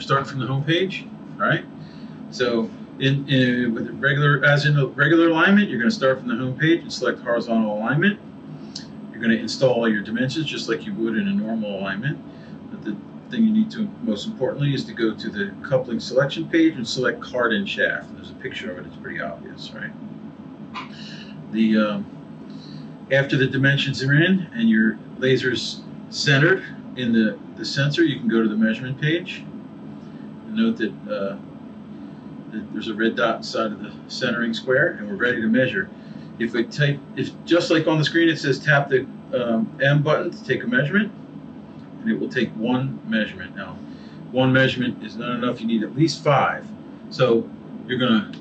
we're starting from the home page. All right. So in, in with regular as in a regular alignment, you're going to start from the home page and select horizontal alignment. You're going to install all your dimensions just like you would in a normal alignment. But the thing you need to most importantly is to go to the coupling selection page and select cardan shaft. There's a picture of it. It's pretty obvious, right? The um, after the dimensions are in and your laser's centered in the, the sensor, you can go to the measurement page. Note that, uh, that there's a red dot inside of the centering square, and we're ready to measure. If we type, if just like on the screen, it says tap the um, M button to take a measurement, and it will take one measurement. Now, one measurement is not enough. You need at least five. So you're going to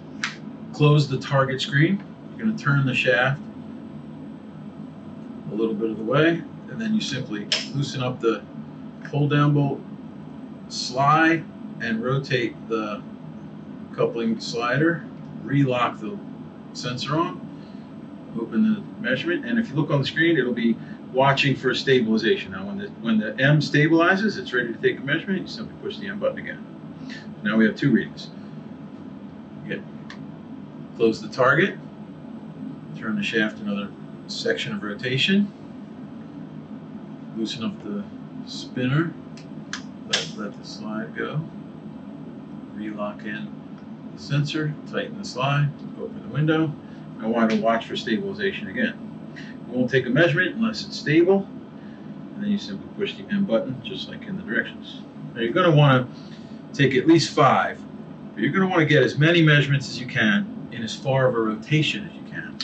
close the target screen. You're going to turn the shaft a little bit of the way, and then you simply loosen up the pull down bolt, slide, and rotate the coupling slider, relock the sensor on, open the measurement, and if you look on the screen, it'll be watching for stabilization. Now, when the when the M stabilizes, it's ready to take a measurement. You simply push the M button again. Now we have two readings. Get close the target, turn the shaft another section of rotation, loosen up the spinner, let, let the slide go, relock in the sensor, tighten the slide, open the window. I want to watch for stabilization again. We won't take a measurement unless it's stable, and then you simply push the M button just like in the directions. Now you're going to want to take at least five, but you're going to want to get as many measurements as you can in as far of a rotation as you can.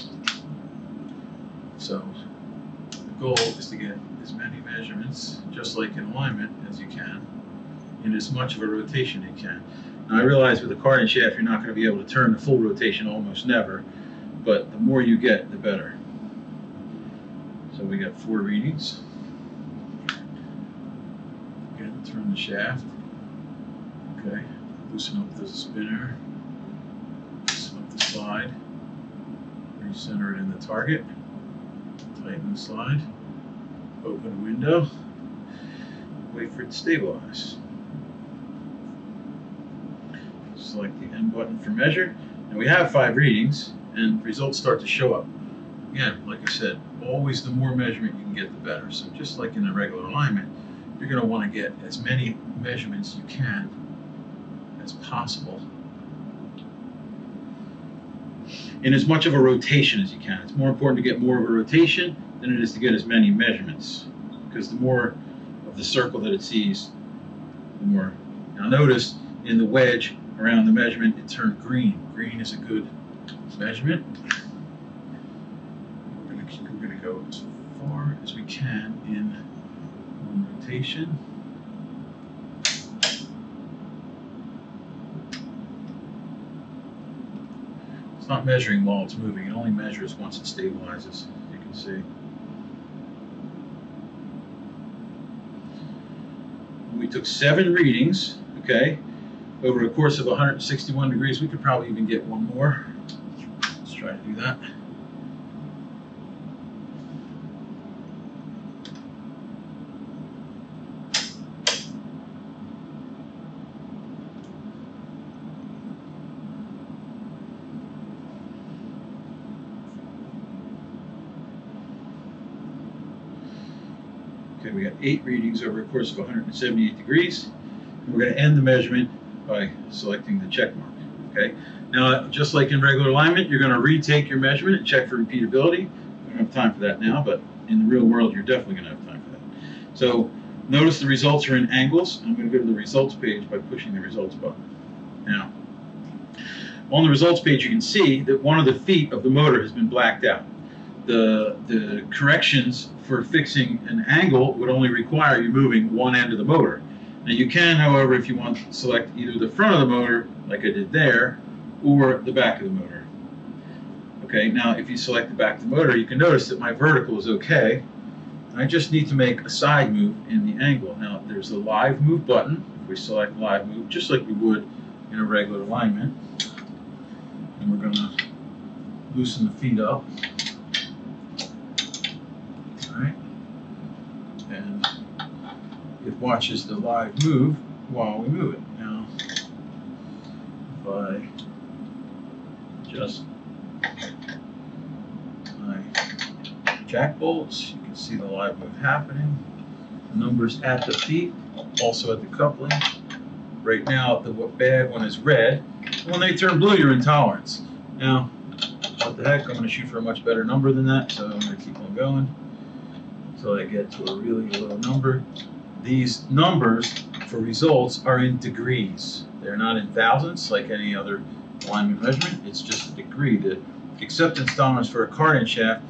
So the goal is to get as many measurements, just like in alignment, as you can, in as much of a rotation as you can. Now I realize with a cardan shaft, you're not going to be able to turn the full rotation almost never, but the more you get, the better. So we got four readings. Again, turn the shaft. Okay, loosen up the spinner, loosen up the slide, recenter it in the target, tighten the slide, open the window, wait for it to stabilize. Select the M button for measure, and we have five readings, and results start to show up. Again, like I said, always the more measurement you can get, the better. So just like in a regular alignment, you're going to want to get as many measurements you can as possible in as much of a rotation as you can. It's more important to get more of a rotation than it is to get as many measurements because the more of the circle that it sees, the more. Now notice in the wedge around the measurement, it turned green. Green is a good measurement. We're going to, we're going to go as far as we can in one rotation. It's not measuring while it's moving. It only measures once it stabilizes, you can see. We took seven readings, okay, over a course of 161 degrees. We could probably even get one more. Let's try to do that. Okay, we got eight readings over a course of 178 degrees. And we're going to end the measurement by selecting the check mark. Okay. Now, just like in regular alignment, you're going to retake your measurement and check for repeatability. We don't have time for that now, but in the real world, you're definitely going to have time for that. So notice the results are in angles. I'm going to go to the results page by pushing the results button. Now, on the results page, you can see that one of the feet of the motor has been blacked out. The, the corrections for fixing an angle would only require you moving one end of the motor. Now you can, however, if you want, select either the front of the motor, like I did there, or the back of the motor. Okay, now if you select the back of the motor, you can notice that my vertical is okay. I just need to make a side move in the angle. Now there's the live move button. If we select live move, just like we would in a regular alignment. And we're gonna loosen the feet up. Alright. And it watches the live move while we move it. Now if I just my jack bolts, you can see the live move happening. The numbers at the feet, also at the coupling. Right now, the bad one is red. When they turn blue, you're in tolerance. Now, what the heck, I'm gonna shoot for a much better number than that, so I'm gonna keep on going until I get to a really low number. These numbers for results are in degrees. They're not in thousandths like any other alignment measurement. It's just a degree. The acceptance tolerance for a card shaft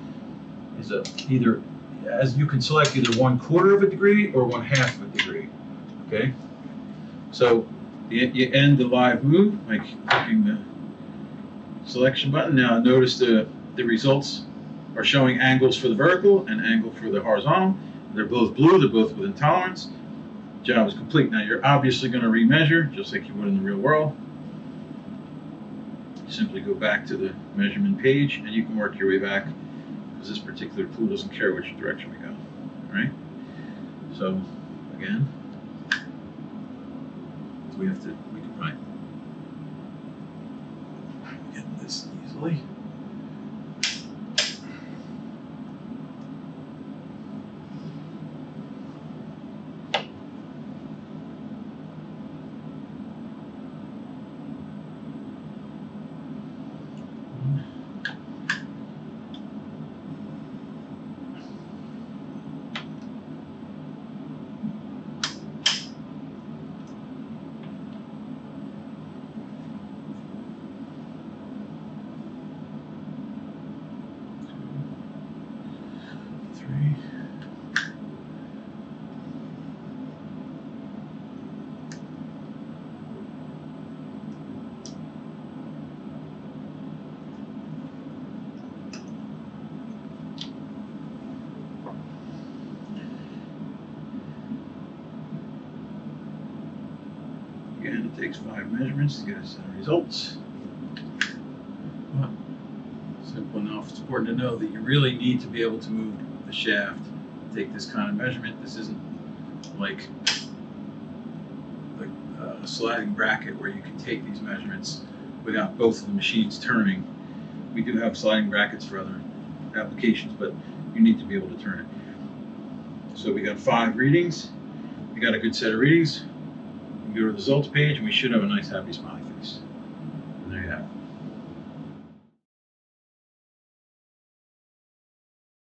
is a, either, as you can select either one quarter of a degree or one half of a degree. Okay? So you, you end the live move by clicking the selection button. Now notice the, the results are showing angles for the vertical and angle for the horizontal. They're both blue, they're both within tolerance. Job is complete. Now you're obviously going to remeasure just like you would in the real world. Simply go back to the measurement page and you can work your way back because this particular tool doesn't care which direction we go. All right? So again, we have to, we can get this easily. Again, it takes five measurements to get us the results. But Simple enough. It's important to know that you really need to be able to move the shaft, to take this kind of measurement. This isn't like a sliding bracket where you can take these measurements without both of the machines turning. We do have sliding brackets for other applications, but you need to be able to turn it. So we got five readings. We got a good set of readings. To results page and we should have a nice happy smiley face. And there you have it.